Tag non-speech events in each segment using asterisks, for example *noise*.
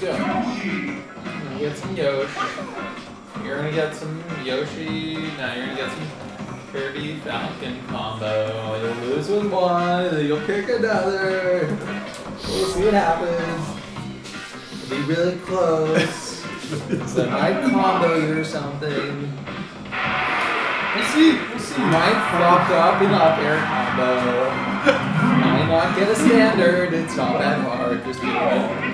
go. Gonna get some Yoshi. You're gonna get some Yoshi. Now you're gonna get some Kirby Falcon combo. You'll lose with one, then you'll pick another. We'll see what happens. It'll be really close. *laughs* so I might combo you or something. We'll see. We'll see. Might fuck up an up air combo. Might not get a standard. It's not that hard. Just do it.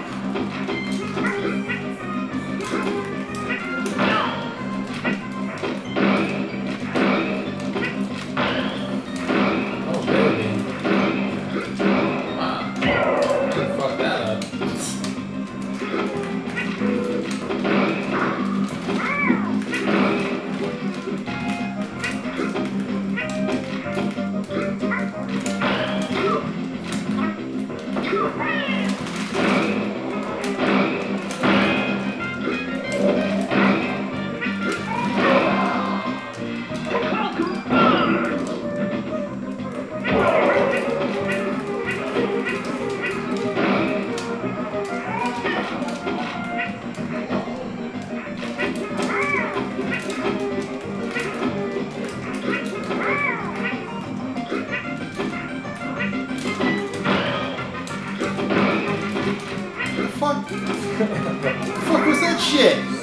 Fuck. *laughs* fuck was that shit?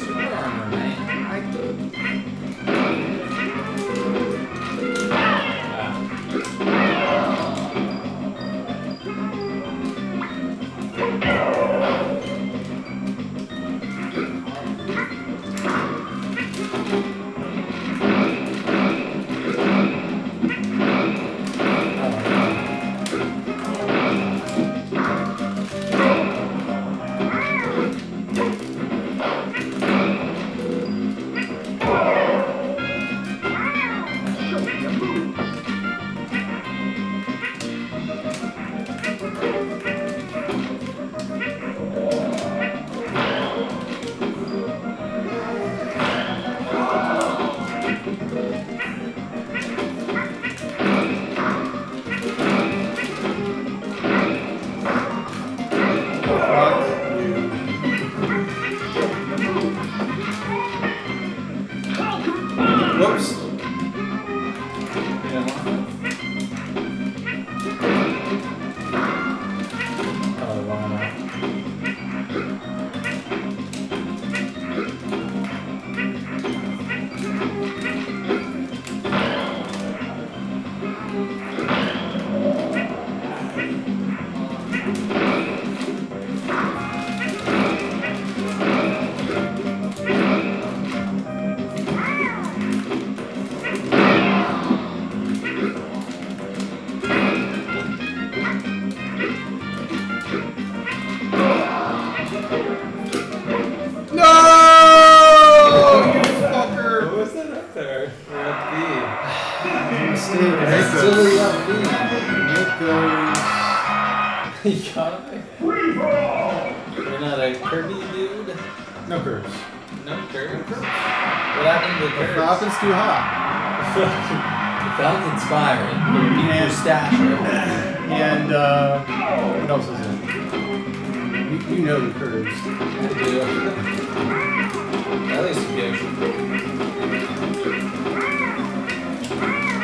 Silly goes. up B. Nick goes. You got me. You're not a Kirby dude? No curves. No curves? What happened to the The curves? Falcon's too hot. the Falcon's firing. Your stash, right? And uh, what else is it? You, you know the curves. I do. At least Yoshi.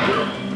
Should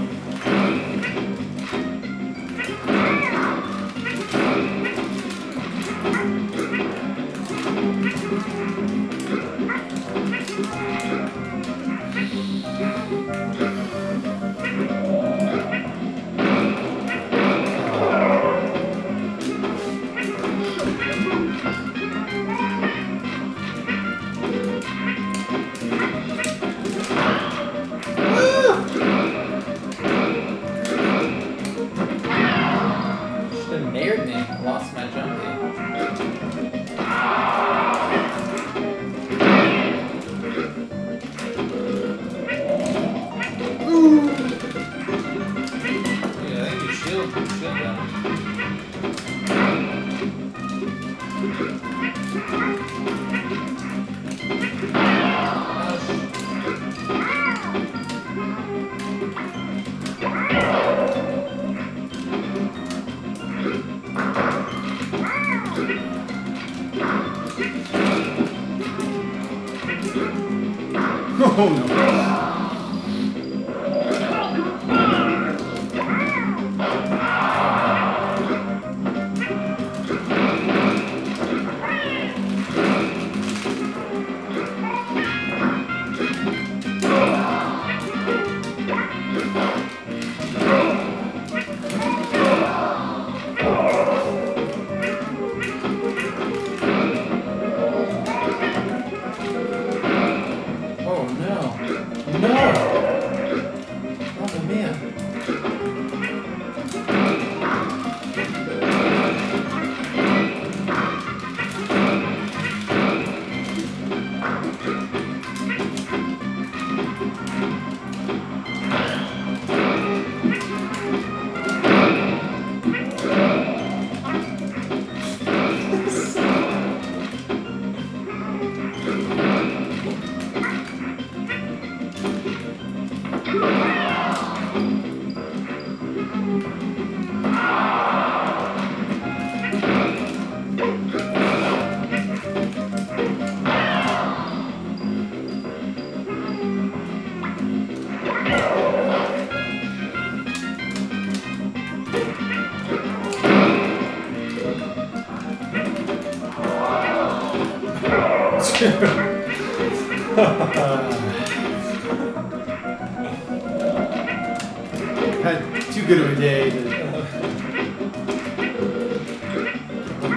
Had too good of a day to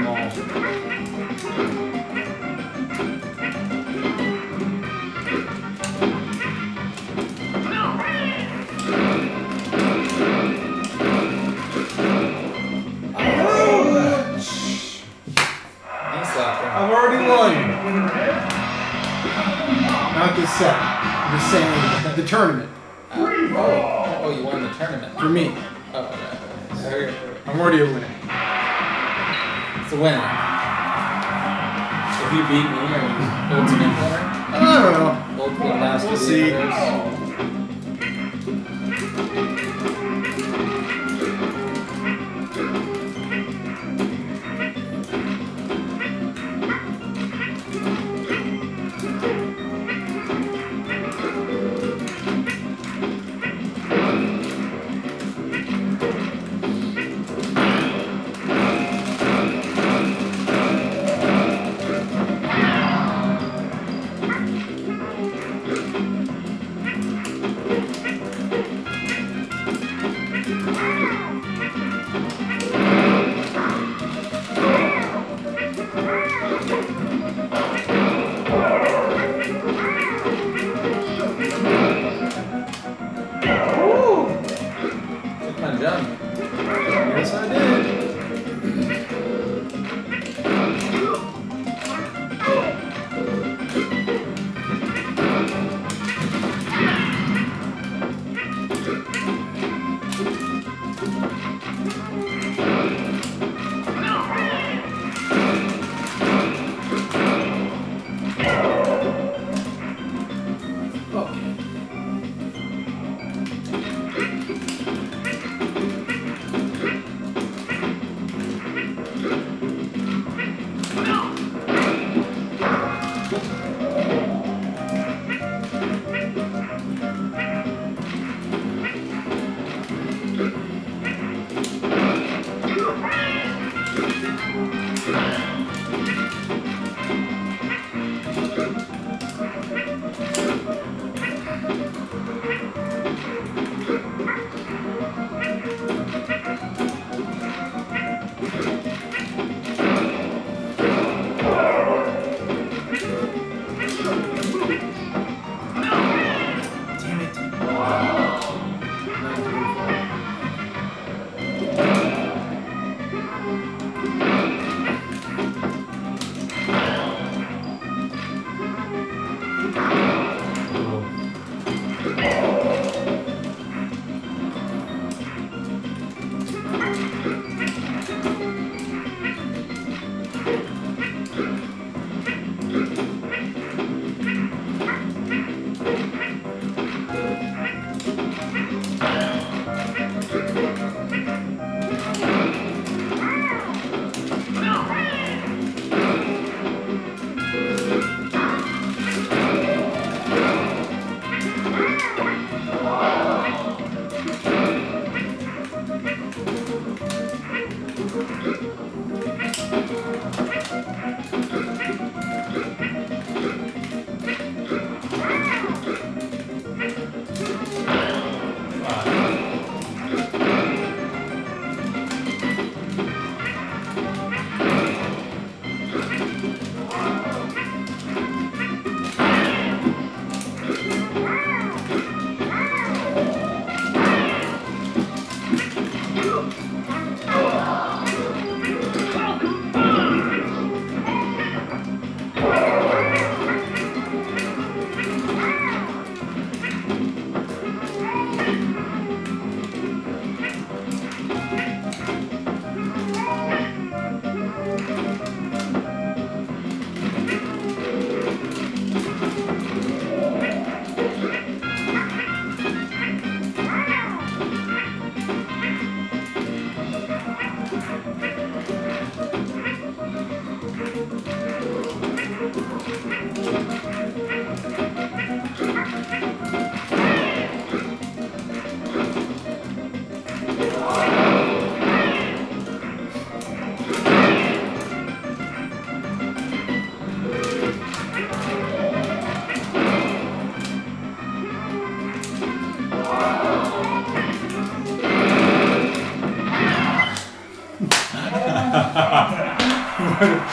all. I've already won. Not this set. I'm just saying the tournament Oh, oh, oh, you won the tournament. for me. Oh, okay. I'm already a winner. it's a win. If you beat me, are you ultimate *laughs* winner? I don't know. Ultimate master We'll see.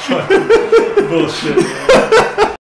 Bullshit. *laughs* *laughs*